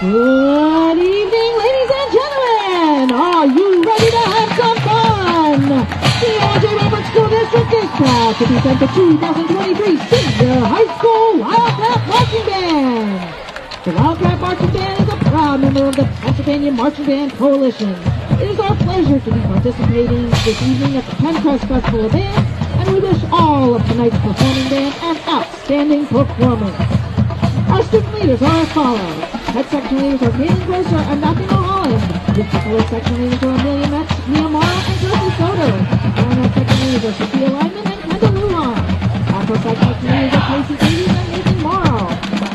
Good evening, ladies and gentlemen. Are you ready to have some fun? The O.J. Roberts School District is proud to present the 2023 Senior High School Wildcat Marching Band. The Wildcat Marching Band is a proud member of the Pennsylvania Marching Band Coalition. It is our pleasure to be participating this evening at the Penncrest Festival of Bands, and we wish all of tonight's performing band an outstanding performance. Our student leaders are as follows. Head section leaders are Caitlin Grosser and Matthew Mulholland. District Color section leaders are Amelia Metz, Morrow, and Josie Soder. Clarinet section leaders are Sophia Lyman and Kendall Lujan. Alto sax section leaders are Casey Davies and Nathan Morrow.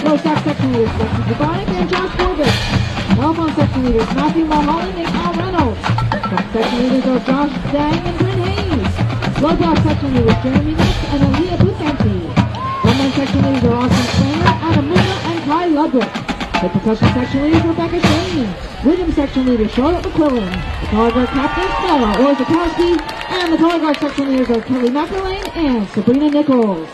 Low sax section leaders Lexi Dubonic and Josh Corbett. Mellophone section leaders Matthew Mulholland and Al Reynolds. Trumpet section leaders are Josh Dang and Bryn Hayes. Slow block section leaders Jeremy Metz and Aaliyah Butanti. Drumline section leaders are Austin Slater, Adam Muna, and Kai Ludwig. The percussion section leaders Rebecca Shane. Rhythm section leader Charlotte McQuillan. Color guard captain Stella Orzakowski. And the color guard section leaders are Kelly McElwain and Sabrina Nichols.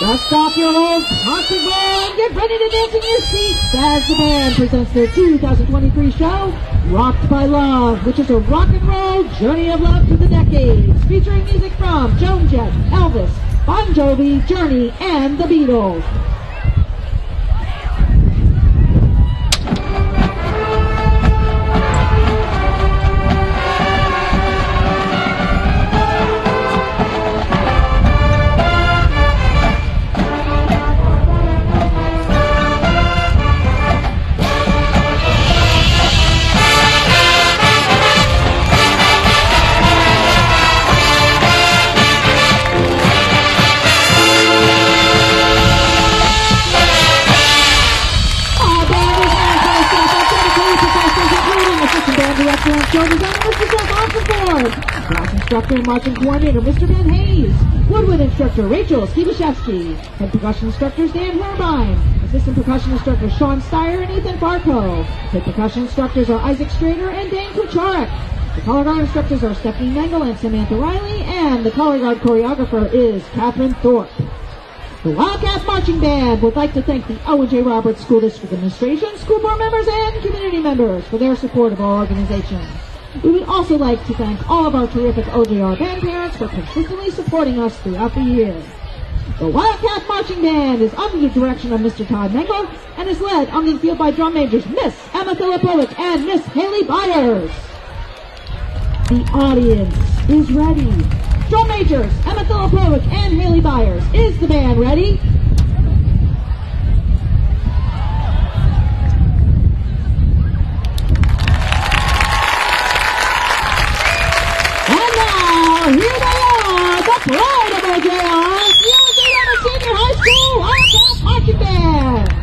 Dust off your old concert band, get ready to dance in your seats as the band presents their 2023 show, Rocked by Love, which is a rock and roll journey of love through the decades, featuring music from Joan Jett, Elvis, Bon Jovi, Journey, and the Beatles. And marching coordinator Mr. Ben Hayes, woodwind instructor Rachel Skibashevsky, head percussion instructors Dan Herbine, assistant percussion instructor Sean Steyer and Ethan Barco, head percussion instructors are Isaac Strader and Dane Kucharek. The color guard instructors are Stephanie Mengel and Samantha Riley, and the color guard choreographer is Catherine Thorpe. The Wildcat Marching Band would like to thank the O.J. Roberts School District Administration, school board members, and community members for their support of our organization. We would also like to thank all of our terrific OJR band parents for consistently supporting us throughout the year. The Wildcat Marching Band is under the direction of Mr. Todd Mengel and is led on the field by drum majors Miss Emma Filipovic and Miss Haley Byers. The audience is ready. Drum majors, Emma Filipovic and Haley Byers. Is the band ready? Are, the pride of OJR, the OJ Roberts Senior High School Wildcat Marching Band. goes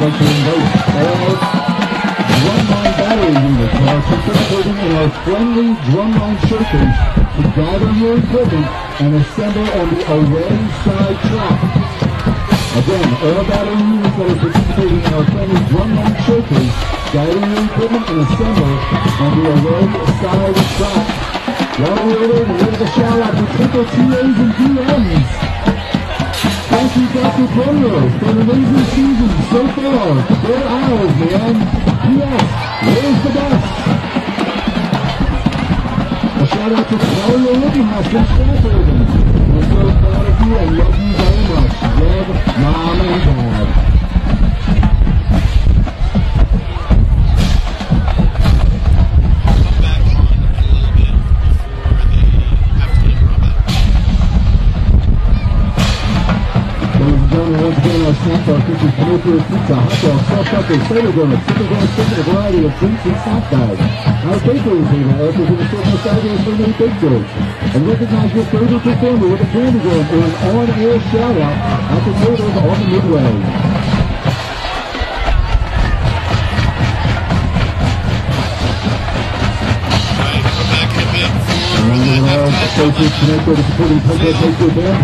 Drumline battery units that are participating in our friendly drumline showcase to gather your equipment and assemble on the array side track. Again, all battery units that are participating in our friendly drumline showcase, gather your equipment and assemble on the array side track. While we're waiting, we're going shout out to triple TAs and DMs. Thank you, Dr. Conrad, for an amazing season so far. Four hours, man. P.S. Where's the best? A shout out to Claudia Rittenhouse from Stratford. We're so proud of you and love you very much. Love, Mom and Dad. And gentlemen, once again, our bar features Pinocchio's Pizza, hot dogs, soft pretzels, soda donuts, super donuts, chicken, a variety of drinks and snack bags. Our catering table offers an assortment of fabulous homemade baked goods. And recognize your favorite performer with a candy gun or an on-air shout-out at the tables on the Midway. Right, we're back in a bit for Around the the world, halftime associates robot. connected with supporting Pinocchio Band.